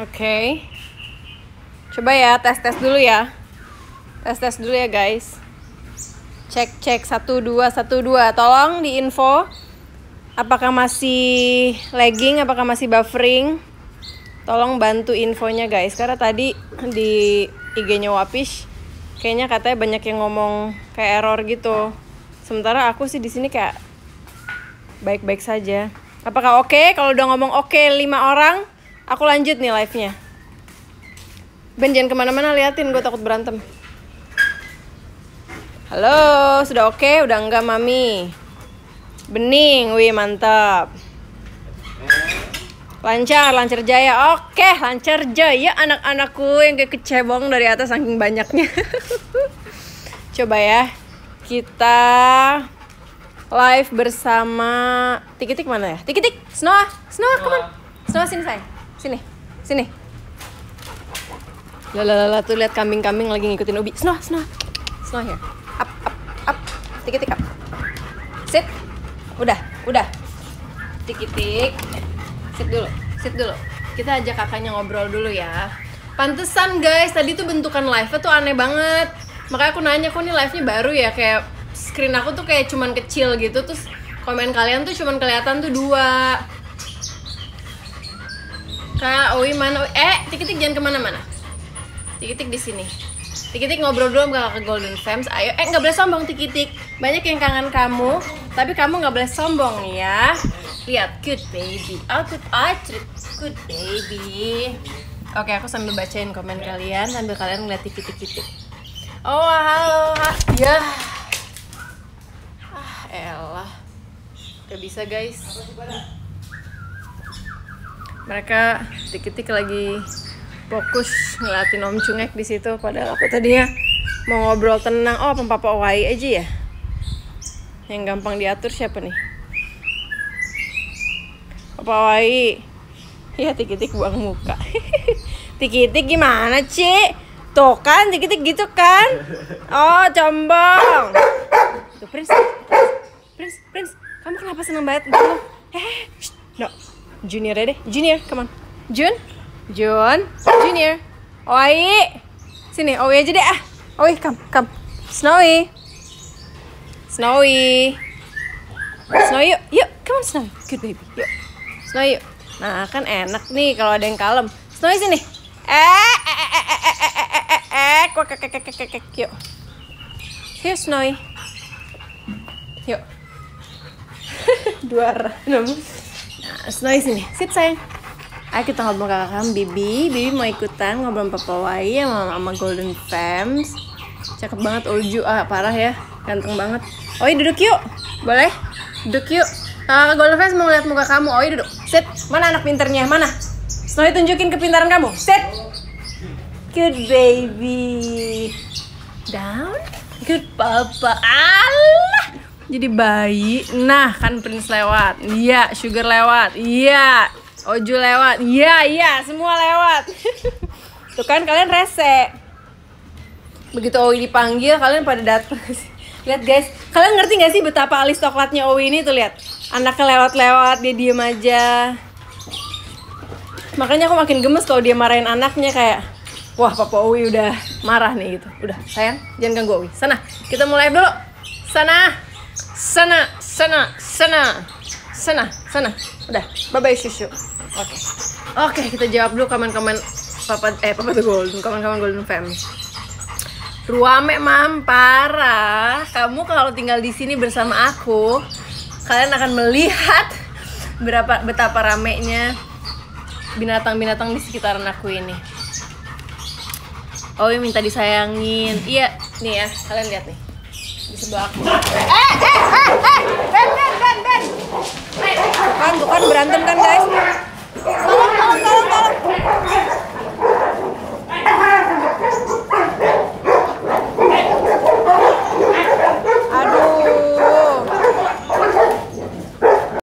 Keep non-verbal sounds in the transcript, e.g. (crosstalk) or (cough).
Oke. Coba ya tes-tes dulu ya. Tes-tes dulu ya guys. Cek cek 1212. Tolong di info apakah masih lagging, apakah masih buffering. Tolong bantu infonya guys karena tadi di IG-nya Wapish kayaknya katanya banyak yang ngomong kayak error gitu. Sementara aku sih di sini kayak baik-baik saja. Apakah oke? Kalau udah ngomong oke lima orang, aku lanjut nih live-nya. Ben jangan ke mana-mana liatin, gue takut berantem. Halo, sudah oke? Udah enggak mami? Bening, wih mantap. Lancar, lancar jaya. Oke, lancar jaya anak-anakku yang kayak kecebong dari atas saking banyaknya. (laughs) Coba ya, kita live bersama Tiki-tik mana ya? Tiki-tik, Snoa, Snoa, come on. Snoa sini sayang, sini, sini. Lalalala tuh lihat kambing-kambing lagi ngikutin Ubi. Snoa, Snoa, Snoa here. Up, up, up. Tiki-tik up. Sit. Udah, udah. Tiki-tik. Sit dulu, sit dulu. Kita ajak kakaknya ngobrol dulu ya. Pantesan guys, tadi tuh bentukan live-nya tuh aneh banget. Makanya aku nanya, kok nih live-nya baru ya? Kayak screen aku tuh kayak cuman kecil gitu, terus komen kalian tuh cuman kelihatan tuh dua. Kak Owi mana? Eh, Tiki-tik jangan ke mana-mana. Tiki-tik di sini. Tiki-tik ngobrol dulu sama kakak Golden Fams. Ayo, eh nggak boleh sombong Tiki-tik. Banyak yang kangen kamu, tapi kamu nggak boleh sombong ya. Lihat, good baby. Oh, oh, treat, good baby. Oke, aku sambil bacain komen kalian sambil kalian ngeliat Tiki-tik-tik. Oh, halo. Ha ya. Ah, elah. Gak bisa, guys. Mereka Tiki-tik lagi fokus ngeliatin Om Cungek di situ padahal aku tadinya mau ngobrol tenang. Oh papa Wai aja ya? Yang gampang diatur siapa nih? Papa Wai ya tikitik buang muka. (laughs) Tikitik gimana Ci tuh kan tikitik gitu kan? Oh combong. Tuh Prince. Prince Prince kamu kenapa seneng banget gitu? Eh no Junior ya deh Junior come on Jun Jun, Junior, Oi, sini, Oi aja deh ah, Oi, come, come, Snowy, Snowy, Snowy, yuk, yuk, come on Snowy, good baby, yuk, Snowy, yuk. Nah kan enak nih kalau ada yang kalem, Snowy sini, eh, eh, eh, eh, eh, eh, eh, eh, eh, eh, kek, kek, yuk, yuk Snowy, yuk, dua arah, Snowy sini, sit sayang. Ayo kita ngobrol kakak kamu Bibi Bibi mau ikutan ngobrol Papa Wai sama, sama Golden Fams Cakep banget Oju, ah parah ya. Ganteng banget. Oi duduk yuk, boleh? Duduk yuk. Kakak Golden Fams mau lihat muka kamu, Oi duduk. Sit, mana anak pinternya, mana? Snowy tunjukin kepintaran kamu, sit. Good baby. Down. Good papa. Allah Jadi bayi Nah kan Prince lewat Iya, Sugar lewat Iya Oju lewat. Iya, iya, semua lewat. (laughs) Tuh kan kalian rese. Begitu Owi dipanggil, kalian pada datang. (laughs) lihat guys, kalian ngerti gak sih betapa alis coklatnya Owi ini tuh lihat. Anaknya lewat-lewat, dia diem aja. Makanya aku makin gemes kalau dia marahin anaknya kayak Wah, Papa Owi udah marah nih gitu. Udah, sayang, jangan ganggu Owi. Sana, kita mulai dulu. Sana. Sana, sana, sana. Sana, sana. Udah, bye-bye susu. Oke. Oke, kita jawab dulu komen-komen Papa eh Papa The Golden, komen-komen Golden Family. Ruame mam parah. Kamu kalau tinggal di sini bersama aku, kalian akan melihat berapa betapa ramenya binatang-binatang di sekitaran aku ini. Oh, minta disayangin. Iya, nih ya, kalian lihat nih. Di sebelah aku. Eh, eh,